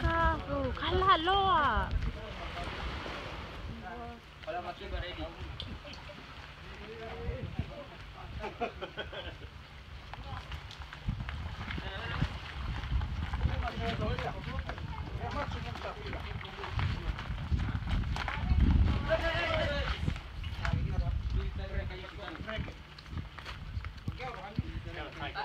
Kaso, kalalo ah. Wala makiba ready.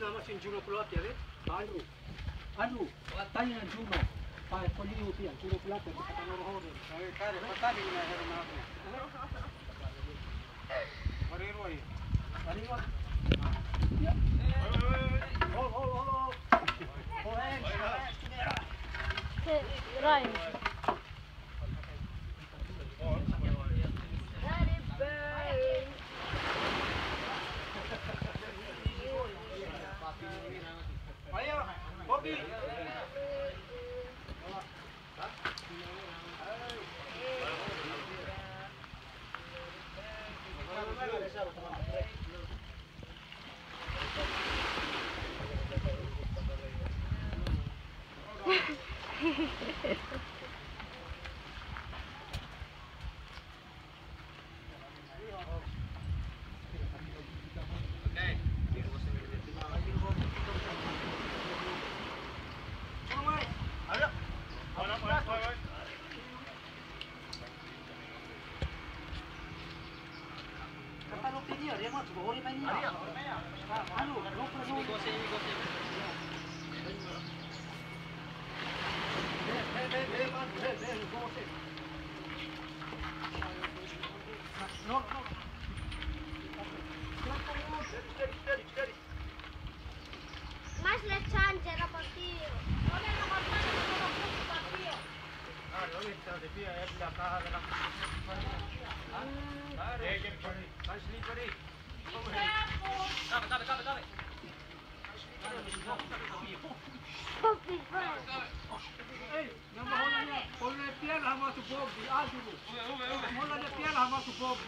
na masi njuno ya, kula tere andru andru tani na njuno pa koli uti ya njuno kula tere pata na roho re kare pata ni na hero na Barero ay barero Oh, oh, oh, oh. Oh, hey. Right. Valeu, Bobi. 仕事しこ piel, hama tu bobi, ajulo. Hola de piel, hama tu bobi.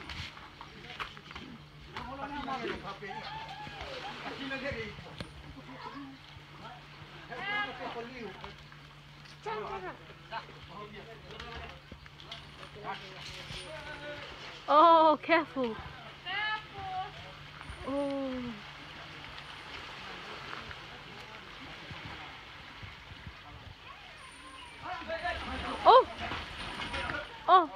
Hola na hama tu bobi. Aqui na direita. Oh, careful. Oh. Oh.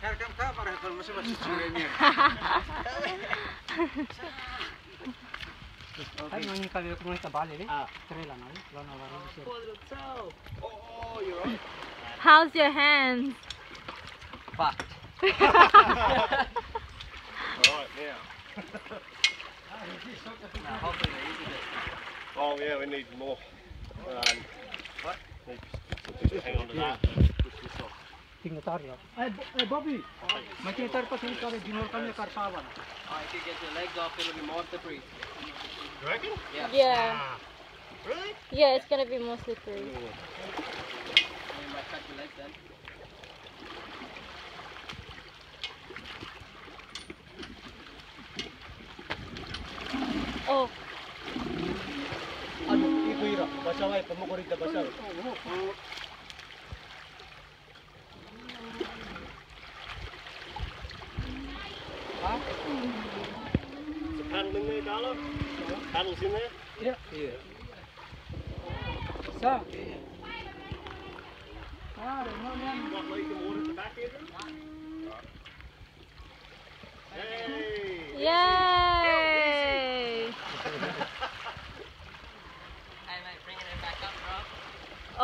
Här kan kameran för måste vara så ner. Ay, nang kami ko mga tabali. Ah, tre lang ay. Wala na Oh, you're right. How's your hands? Fuck. Alright, now. Now, hopefully they use it. Oh, yeah, we need more. Um, what? Need to just hang on to that. Bobby! Oh, if you get your legs off, it'll be more slippery. You reckon? Yeah. Yeah. Ah. Really? Yeah, it's gonna be more slippery. You might cut your legs then. Oh. Ira. Paddling? Paddles in there? Yeah. Yeah. Sa. Ah, no, man. Not leaking water at the back, Andrew? Hey! yay!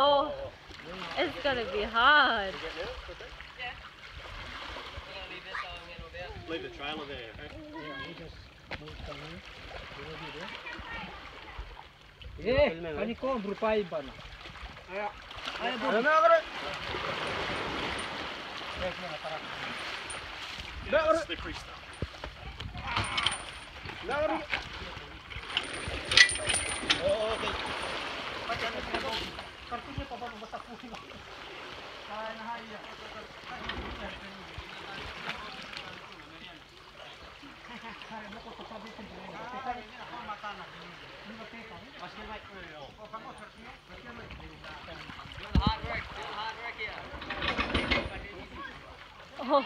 Oh, it's gonna be hard. You getting out? Okay. Leave the trailer there, okay? Eh, ani kom rupai bana. Oh, Kartunya papa oh.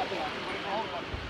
Gracias.